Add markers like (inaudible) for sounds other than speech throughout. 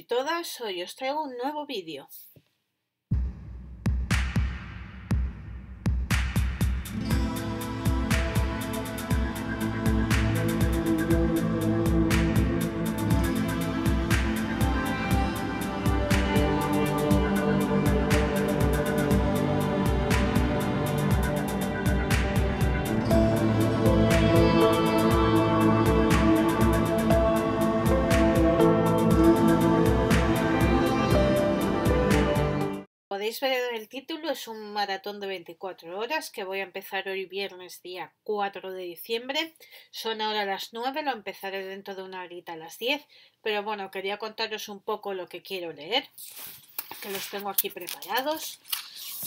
y todas, hoy os traigo un nuevo vídeo. Podéis ver el título, es un maratón de 24 horas que voy a empezar hoy viernes día 4 de diciembre. Son ahora las 9, lo empezaré dentro de una horita a las 10. Pero bueno, quería contaros un poco lo que quiero leer, que los tengo aquí preparados.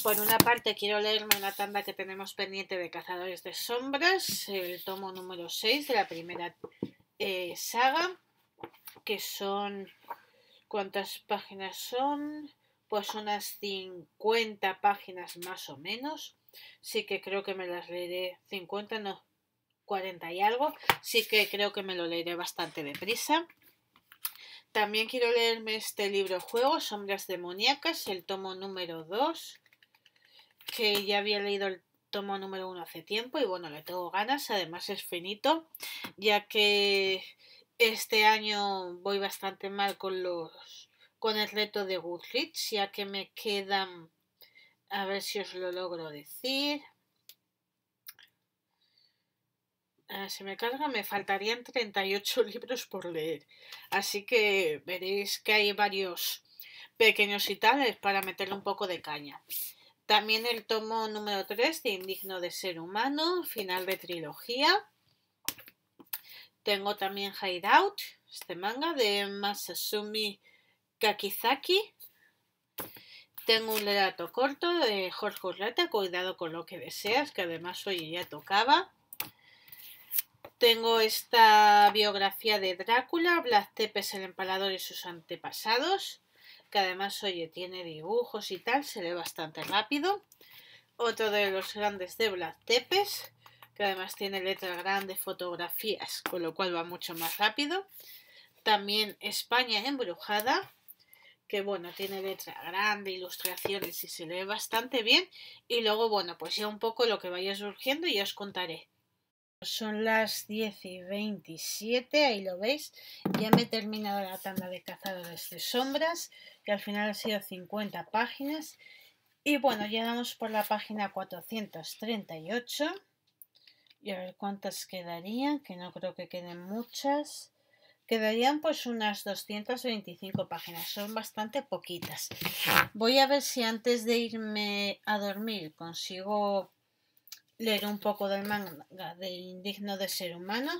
Por una parte quiero leerme una tanda que tenemos pendiente de Cazadores de Sombras, el tomo número 6 de la primera eh, saga, que son... ¿Cuántas páginas son? Pues unas 50 páginas más o menos. Sí que creo que me las leeré 50, no, 40 y algo. Sí que creo que me lo leeré bastante deprisa. También quiero leerme este libro juego, Sombras Demoníacas, el tomo número 2, que ya había leído el tomo número 1 hace tiempo y bueno, le tengo ganas, además es finito, ya que este año voy bastante mal con los con el reto de Goodreads, ya que me quedan, a ver si os lo logro decir. Ah, si me carga, me faltarían 38 (laughs) libros por leer. Así que veréis que hay varios pequeños y tales para meterle un poco de caña. También el tomo número 3 de Indigno de Ser Humano, final de trilogía. Tengo también Hideout, este manga de Masasumi Kakizaki. Tengo un relato corto de Jorge Urreta, Cuidado con lo que deseas, que además hoy ya tocaba. Tengo esta biografía de Drácula, Blas Tepes, el empalador y sus antepasados, que además, oye, tiene dibujos y tal, se lee bastante rápido. Otro de los grandes de Blas Tepes, que además tiene letra grande, fotografías, con lo cual va mucho más rápido. También España embrujada, que bueno, tiene letra grande, ilustraciones y se lee bastante bien. Y luego, bueno, pues ya un poco lo que vaya surgiendo y os contaré. Son las 10 y 27, ahí lo veis. Ya me he terminado la tanda de cazadores de sombras, que al final ha sido 50 páginas. Y bueno, ya damos por la página 438. Y a ver cuántas quedarían, que no creo que queden muchas. Quedarían pues unas 225 páginas, son bastante poquitas. Voy a ver si antes de irme a dormir consigo leer un poco del manga de Indigno de Ser Humano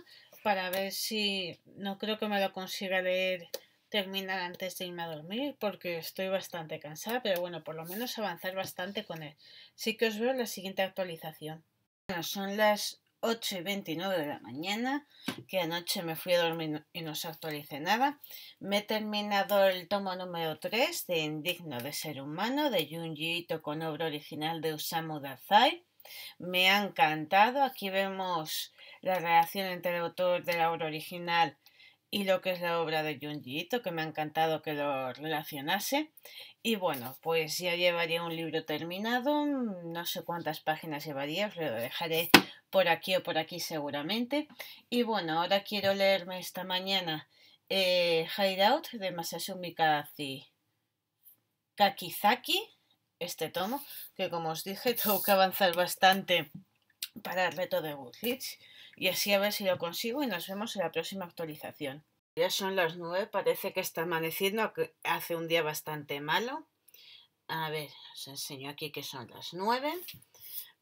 para ver si no creo que me lo consiga leer terminar antes de irme a dormir porque estoy bastante cansada, pero bueno, por lo menos avanzar bastante con él. Sí que os veo la siguiente actualización. Bueno, son las 8 y 29 de la mañana, que anoche me fui a dormir y no se actualicé nada. Me he terminado el tomo número 3 de Indigno de Ser Humano de Junji Ito con obra original de Usamu Dazai. Me ha encantado. Aquí vemos la relación entre el autor de la obra original y lo que es la obra de Junji Ito, que me ha encantado que lo relacionase. Y bueno, pues ya llevaría un libro terminado, no sé cuántas páginas llevaría, os lo dejaré por aquí o por aquí seguramente. Y bueno, ahora quiero leerme esta mañana eh, Hideout de Masasumi Kakizaki, este tomo, que como os dije (laughs) tengo que avanzar bastante para el reto de Goodreads y así a ver si lo consigo y nos vemos en la próxima actualización. Ya son las nueve, parece que está amaneciendo, hace un día bastante malo. A ver, os enseño aquí que son las nueve.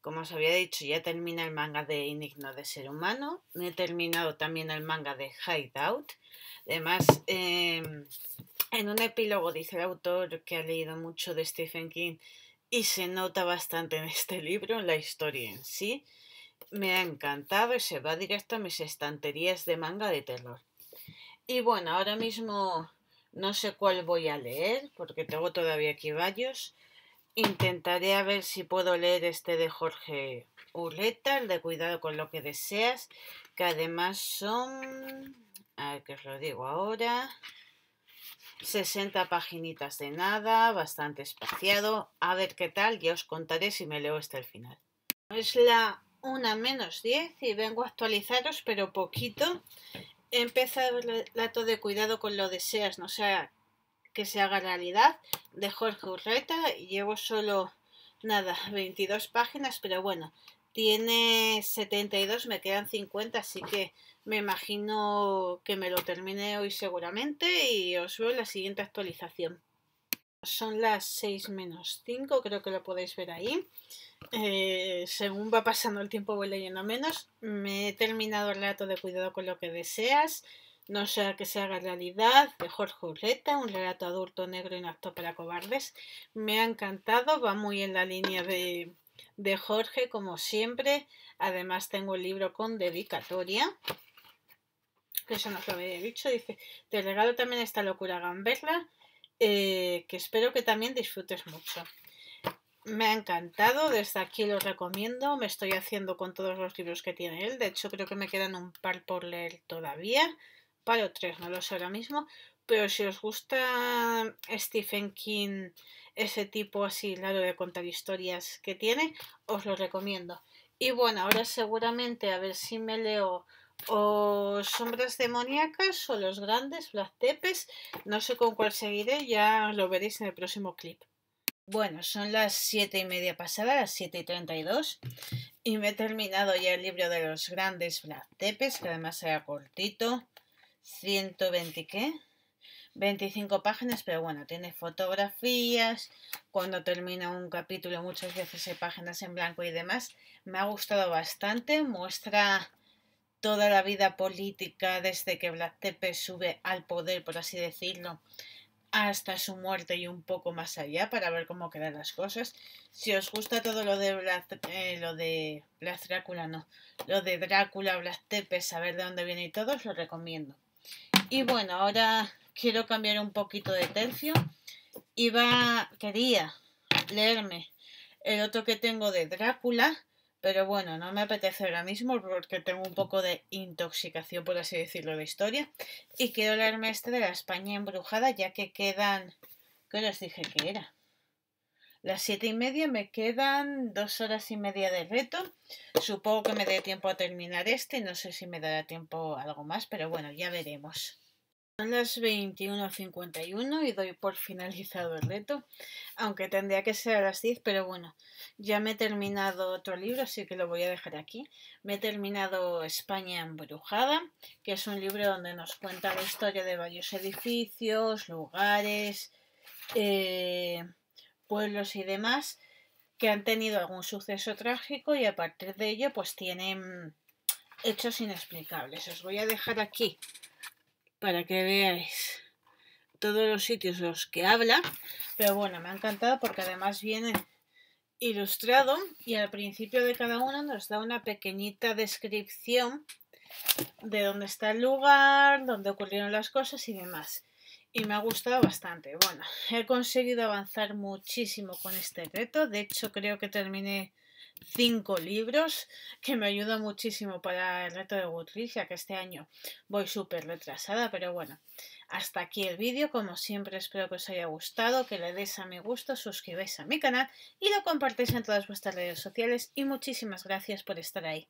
Como os había dicho, ya termina el manga de Indigno de Ser Humano. Me he terminado también el manga de Hideout. Además, em, en un epílogo dice el autor que ha leído mucho de Stephen King y se nota bastante en este libro, en la historia en sí. Me ha encantado y se va directo a mis estanterías de manga de terror. Y bueno, ahora mismo no sé cuál voy a leer porque tengo todavía aquí varios. Intentaré a ver si puedo leer este de Jorge Urreta, el de Cuidado con lo que deseas, que además son... A ver que os lo digo ahora. 60 paginitas de nada, bastante espaciado. A ver qué tal, ya os contaré si me leo hasta el final. Es la 1 menos 10 y vengo a actualizaros, pero poquito. He empezado el relato de cuidado con lo deseas, no sea que se haga realidad, de Jorge Urreta. Y llevo solo, nada, 22 páginas, pero bueno, tiene 72, me quedan 50, así que me imagino que me lo termine hoy seguramente y os veo en la siguiente actualización. Son las 6 menos 5, creo que lo podéis ver ahí. Eh, según va pasando el tiempo voy leyendo menos. Me he terminado el relato de cuidado con lo que deseas. No sea que se haga realidad, de Jorge Urreta, un relato adulto negro inapto para cobardes. Me ha encantado, va muy en la línea de, de Jorge, como siempre. Además tengo el libro con dedicatoria. Que eso nos lo había dicho. Dice, te regalo también esta locura gamberla, eh, que espero que también disfrutes mucho. Me ha encantado, desde aquí lo recomiendo, me estoy haciendo con todos los libros que tiene él, de hecho creo que me quedan un par por leer todavía, par o tres, no lo sé ahora mismo, pero si os gusta Stephen King, ese tipo así claro de contar historias que tiene, os lo recomiendo. Y bueno, ahora seguramente a ver si me leo o Sombras Demoníacas o Los Grandes, Black Tepes, no sé con cuál seguiré, ya lo veréis en el próximo clip. Bueno, son las siete y media pasadas, las siete y treinta y dos, y me he terminado ya el libro de los grandes Black Tepes, que además era cortito, 120 qué, 25 páginas, pero bueno, tiene fotografías, cuando termina un capítulo muchas veces hay páginas en blanco y demás, me ha gustado bastante, muestra toda la vida política desde que Black Tepes sube al poder, por así decirlo, hasta su muerte y un poco más allá para ver cómo quedan las cosas. Si os gusta todo lo de Black, eh, lo de Black Drácula, no, lo de Drácula, Black Tepes, saber de dónde viene y todo, os lo recomiendo. Y bueno, ahora quiero cambiar un poquito de tercio. Iba, quería leerme el otro que tengo de Drácula, pero bueno, no me apetece ahora mismo porque tengo un poco de intoxicación, por así decirlo, de historia. Y quiero leerme este de la España embrujada, ya que quedan. ¿Qué les dije que era? Las siete y media me quedan dos horas y media de reto. Supongo que me dé tiempo a terminar este. No sé si me dará tiempo algo más, pero bueno, ya veremos. Son las 21.51 y doy por finalizado el reto, aunque tendría que ser a las 10, pero bueno, ya me he terminado otro libro, así que lo voy a dejar aquí. Me he terminado España embrujada, que es un libro donde nos cuenta la historia de varios edificios, lugares, eh, pueblos y demás que han tenido algún suceso trágico y a partir de ello pues tienen hechos inexplicables. Os voy a dejar aquí para que veáis todos los sitios los que habla. Pero bueno, me ha encantado porque además viene ilustrado y al principio de cada uno nos da una pequeñita descripción de dónde está el lugar, dónde ocurrieron las cosas y demás. Y me ha gustado bastante. Bueno, he conseguido avanzar muchísimo con este reto. De hecho, creo que terminé cinco libros que me ayudan muchísimo para el reto de Goodreads, ya que este año voy súper retrasada, pero bueno, hasta aquí el vídeo, como siempre espero que os haya gustado, que le deis a mi gusto, suscribáis a mi canal y lo compartáis en todas vuestras redes sociales y muchísimas gracias por estar ahí.